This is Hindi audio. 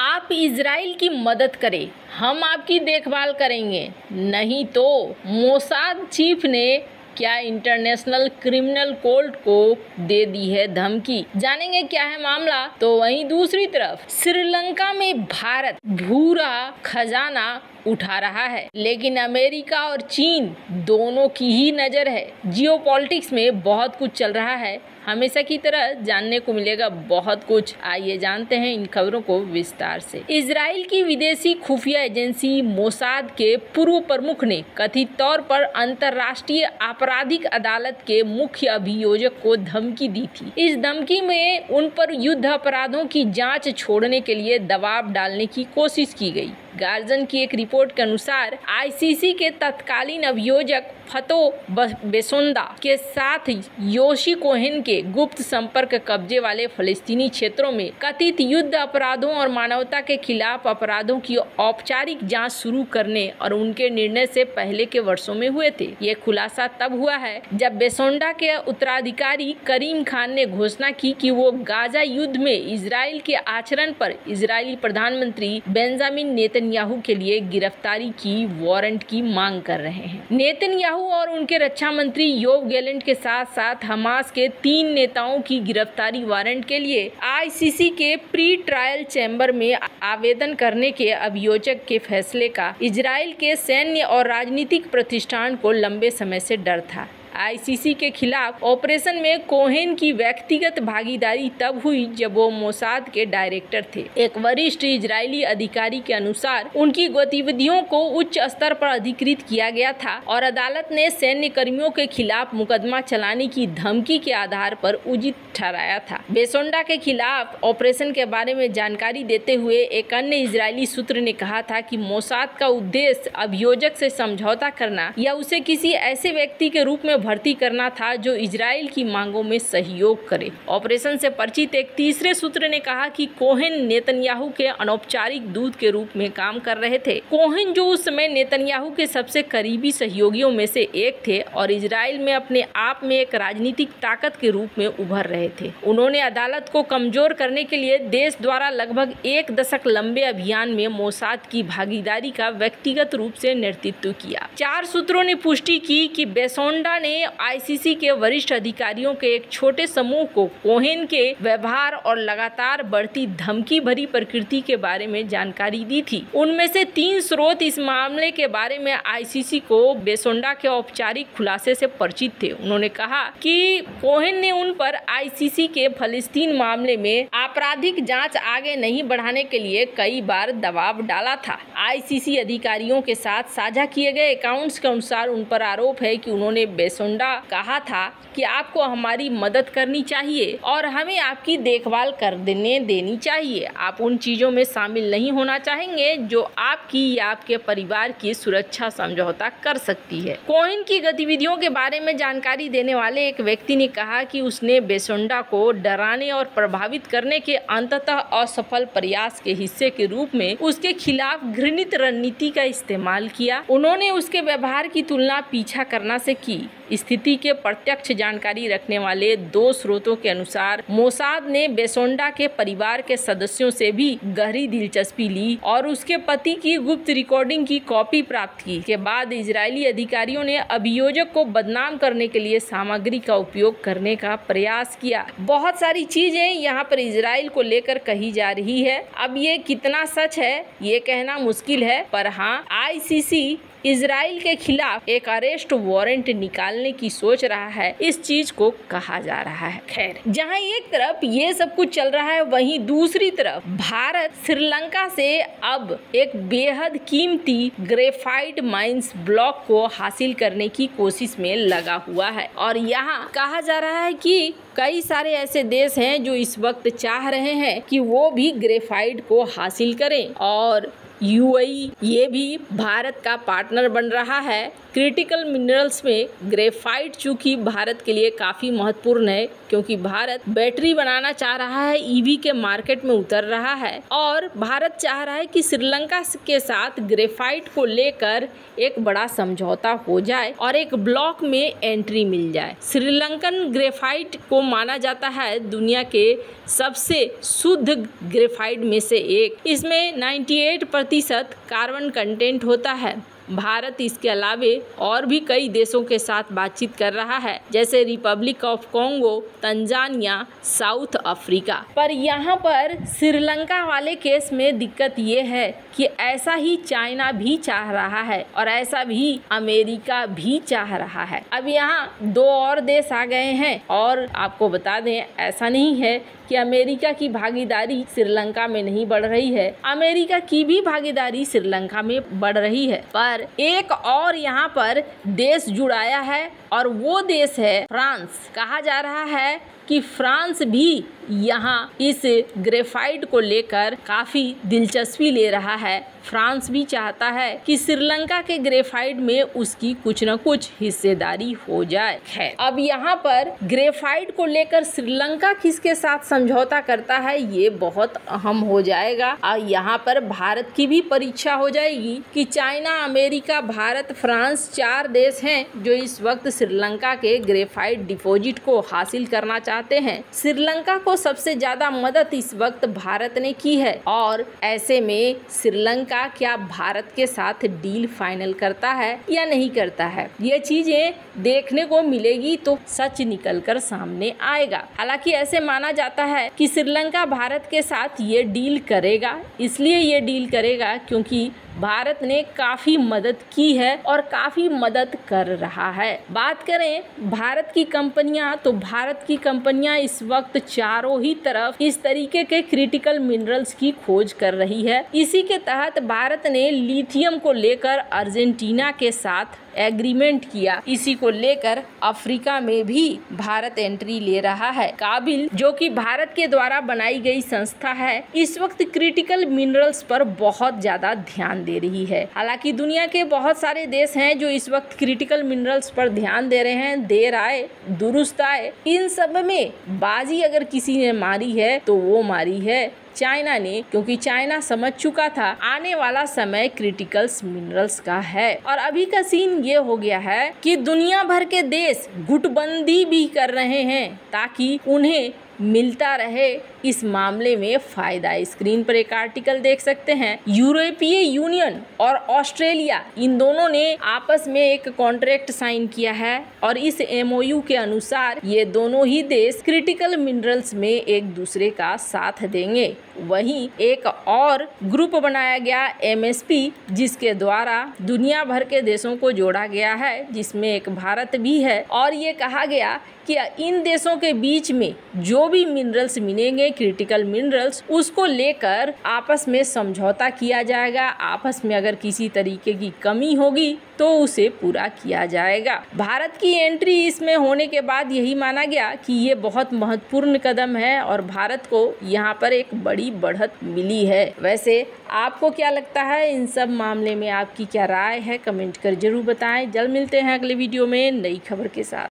आप इसराइल की मदद करें। हम आपकी देखभाल करेंगे। नहीं तो मोसाद चीफ ने क्या इंटरनेशनल क्रिमिनल कोर्ट को दे दी है धमकी? जानेंगे क्या है मामला? तो वहीं दूसरी तरफ़, श्रीलंका में भारत भूरा खजाना उठा रहा है। लेकिन अमेरिका और चीन दोनों की ही नज़र है। जियो में बहुत कुछ चल रहा है। हमेशा की तरह जानने को मिलेगा बहुत कुछ। आइए जानते हैं इन खबरों को विस्तार से। इसराइल की विदेशी खुफिया एजेंसी मोसाद के पूर्व प्रमुख ने कथित तौर पर अंतर्राष्ट्रीय आपराधिक अदालत के मुख्य अभियोजक को धमकी दी थी। इस धमकी में उन पर युद्ध अपराधों की जाँच छोड़ने के लिए दबाव डालने की कोशिश की गई। गार्जन की एक रिपोर्ट के अनुसार आईसीसी के तत्कालीन अभियोजक फतो बेसोंदा के साथ योशी कोहेन के गुप्त संपर्क कब्जे वाले फलस्तीनी क्षेत्रों में कथित युद्ध अपराधों और मानवता के खिलाफ अपराधों की औपचारिक जाँच शुरू करने और उनके निर्णय से पहले के वर्षों में हुए थे। ये खुलासा तब हुआ है जब बेसोंडा के उत्तराधिकारी करीम खान ने घोषणा की कि वो गाजा युद्ध में इसराइल के आचरण पर इसराइली प्रधानमंत्री बेंजामिन नेतन्याहू के लिए गिरफ्तारी की वारंट की मांग कर रहे हैं। नेतन्याहू और उनके रक्षा मंत्री योव गैलेंट के साथ साथ हमास के तीन नेताओं की गिरफ्तारी वारंट के लिए आईसीसी के प्री ट्रायल चैम्बर में आवेदन करने के अभियोजक के फैसले का इसराइल के सैन्य और राजनीतिक प्रतिष्ठान को लंबे समय से डर था। आईसीसी के खिलाफ ऑपरेशन में कोहेन की व्यक्तिगत भागीदारी तब हुई जब वो मोसाद के डायरेक्टर थे। एक वरिष्ठ इजरायली अधिकारी के अनुसार, उनकी गतिविधियों को उच्च स्तर पर अधिकृत किया गया था और अदालत ने सैन्य कर्मियों के खिलाफ मुकदमा चलाने की धमकी के आधार पर उचित ठहराया था। बेसोंडा के खिलाफ ऑपरेशन के बारे में जानकारी देते हुए एक अन्य इजरायली सूत्र ने कहा था कि मोसाद का उद्देश्य अभियोजक से समझौता करना या उसे किसी ऐसे व्यक्ति के रूप में भर्ती करना था जो इसराइल की मांगों में सहयोग करे। ऑपरेशन से परिचित एक तीसरे सूत्र ने कहा कि कोहेन नेतन्याहू के अनौपचारिक दूत के रूप में काम कर रहे थे। कोहेन जो उस समय नेतन्याहू के सबसे करीबी सहयोगियों में से एक थे और इसराइल में अपने आप में एक राजनीतिक ताकत के रूप में उभर रहे थे। उन्होंने अदालत को कमज़ोर करने के लिए देश द्वारा लगभग एक दशक लंबे अभियान में मोसाद की भागीदारी का व्यक्तिगत रूप से नेतृत्व किया। चार सूत्रों ने पुष्टि की कि बेसोंडा ने आईसीसी के वरिष्ठ अधिकारियों के एक छोटे समूह को कोहेन के व्यवहार और लगातार बढ़ती धमकी भरी प्रकृति के बारे में जानकारी दी थी। उनमें से तीन स्रोत इस मामले के बारे में आईसीसी को बेसोंडा के औपचारिक खुलासे से परिचित थे। उन्होंने कहा कि कोहेन ने उन पर आईसीसी के फलस्तीन मामले में आपराधिक जाँच आगे नहीं बढ़ाने के लिए कई बार दबाव डाला था। आईसीसी अधिकारियों के साथ साझा किए गए अकाउंट्स के अनुसार उन पर आरोप है कि उन्होंने बेसोंडा होंडा कहा था कि आपको हमारी मदद करनी चाहिए और हमें आपकी देखभाल कर देने देनी चाहिए। आप उन चीज़ों में शामिल नहीं होना चाहेंगे जो आपकी या आपके परिवार की सुरक्षा, समझौता कर सकती है। कोइन की गतिविधियों के बारे में जानकारी देने वाले एक व्यक्ति ने कहा कि उसने बेसोंडा को डराने और प्रभावित करने के अंततः असफल प्रयास के हिस्से के रूप में उसके खिलाफ घृणित रणनीति का इस्तेमाल किया। उन्होंने उसके व्यवहार की तुलना पीछा करना से की। स्थिति के प्रत्यक्ष जानकारी रखने वाले दो स्रोतों के अनुसार, मोसाद ने बेसोंडा के परिवार के सदस्यों से भी गहरी दिलचस्पी ली और उसके पति की गुप्त रिकॉर्डिंग की कॉपी प्राप्त की। के बाद इजरायली अधिकारियों ने अभियोजक को बदनाम करने के लिए सामग्री का उपयोग करने का प्रयास किया। बहुत सारी चीज़ें यहाँ पर इसराइल को लेकर कही जा रही है। अब ये कितना सच है, ये कहना मुश्किल है, पर हाँ आईसीसी इसराइल के खिलाफ एक अरेस्ट वारंट निकालने की सोच रहा है। इस चीज़ को कहा जा रहा है। खैर, जहाँ एक तरफ़ ये सब कुछ चल रहा है, वहीं दूसरी तरफ़ भारत श्रीलंका से अब एक बेहद कीमती ग्रेफाइट माइंस ब्लॉक को हासिल करने की कोशिश में लगा हुआ है। और यहाँ कहा जा रहा है कि कई सारे ऐसे देश हैं जो इस वक्त चाह रहे हैं कि वो भी ग्रेफाइट को हासिल करें। और यूएई ये भी भारत का पार्टनर बन रहा है। क्रिटिकल मिनरल्स में ग्रेफाइट चूँकि भारत के लिए काफ़ी महत्वपूर्ण है, क्योंकि भारत बैटरी बनाना चाह रहा है ईवी के मार्केट में उतर रहा है। और भारत चाह रहा है कि श्रीलंका के साथ ग्रेफाइट को लेकर एक बड़ा समझौता हो जाए और एक ब्लॉक में एंट्री मिल जाए। श्रीलंकन ग्रेफाइट को माना जाता है दुनिया के सबसे शुद्ध ग्रेफाइट में से एक। इसमें 98 प्रतिशत कार्बन कंटेंट होता है। भारत इसके अलावे और भी कई देशों के साथ बातचीत कर रहा है, जैसे republic of Congo Tanzania South Africa पर यहाँ पर श्रीलंका वाले केस में दिक्कत ये है कि ऐसा ही चाइना भी चाह रहा है और ऐसा भी अमेरिका भी चाह रहा है। अब यहाँ दो और देश आ गए हैं और आपको बता दें, ऐसा नहीं है कि अमेरिका की भागीदारी श्रीलंका में नहीं बढ़ रही है। अमेरिका की भी भागीदारी श्रीलंका में बढ़ रही है। पर एक और यहाँ पर देश जुड़ाया है और वो देश है फ्रांस। कहा जा रहा है कि फ्रांस भी यहाँ इस ग्रेफाइट को लेकर काफ़ी दिलचस्पी ले रहा है। फ्रांस भी चाहता है कि श्रीलंका के ग्रेफाइट में उसकी कुछ न कुछ हिस्सेदारी हो जाए। है अब यहाँ पर ग्रेफाइट को लेकर श्रीलंका किसके साथ समझौता करता है, ये बहुत अहम हो जाएगा। और यहाँ पर भारत की भी परीक्षा हो जाएगी कि चाइना, अमेरिका, भारत, फ्रांस चार देश हैं जो इस वक्त श्रीलंका के ग्रेफाइट डिपोजिट को हासिल करना चाहते हैं। श्रीलंका को सबसे ज़्यादा मदद इस वक्त भारत ने की है। और ऐसे में श्रीलंका क्या भारत के साथ डील फाइनल करता है या नहीं करता है? ये चीज़ें देखने को मिलेगी तो सच निकल कर सामने आएगा। हालाँकि ऐसे माना जाता है कि श्रीलंका भारत के साथ ये डील करेगा, इसलिए ये डील करेगा क्योंकि भारत ने काफ़ी मदद की है और काफ़ी मदद कर रहा है। बात करें भारत की कंपनियाँ तो भारत की कंपनियाँ इस वक्त चारों ही तरफ़ इस तरीके के क्रिटिकल मिनरल्स की खोज कर रही है। इसी के तहत भारत ने लिथियम को लेकर अर्जेंटीना के साथ एग्रीमेंट किया। इसी को लेकर अफ्रीका में भी भारत एंट्री ले रहा है। काबिल, जो कि भारत के द्वारा बनाई गई संस्था है, इस वक्त क्रिटिकल मिनरल्स पर बहुत ज़्यादा ध्यान दे रही है। हालाँकि दुनिया के बहुत सारे देश हैं जो इस वक्त क्रिटिकल मिनरल्स पर ध्यान दे रहे हैं, देर आए, दुरुस्त आए। इन सब में बाजी अगर किसी ने मारी है तो वो मारी है चाइना ने, क्योंकि चाइना समझ चुका था आने वाला समय क्रिटिकल्स मिनरल्स का है। और अभी का सीन ये हो गया है कि दुनिया भर के देश गुटबंदी भी कर रहे हैं, ताकि उन्हें मिलता रहे इस मामले में फ़ायदा स्क्रीन पर एक आर्टिकल देख सकते हैं। यूरोपीय यूनियन और ऑस्ट्रेलिया, इन दोनों ने आपस में एक कॉन्ट्रैक्ट साइन किया है और इस एमओयू के अनुसार ये दोनों ही देश क्रिटिकल मिनरल्स में एक दूसरे का साथ देंगे। वहीं एक और ग्रुप बनाया गया एमएसपी जिसके द्वारा दुनिया भर के देशों को जोड़ा गया है, जिसमें एक भारत भी है। और ये कहा गया कि इन देशों के बीच में जो भी मिनरल्स मिलेंगे क्रिटिकल मिनरल्स उसको लेकर आपस में समझौता किया जाएगा। आपस में अगर किसी तरीके की कमी होगी तो उसे पूरा किया जाएगा। भारत की एंट्री इसमें होने के बाद यही माना गया कि ये बहुत महत्वपूर्ण कदम है और भारत को यहाँ पर एक बड़ी बढ़त मिली है। वैसे, आपको क्या लगता है? इन सब मामले में आपकी क्या राय है? कमेंट कर ज़रूर बताएँ। जल्द मिलते हैं अगले वीडियो में नई खबर के साथ।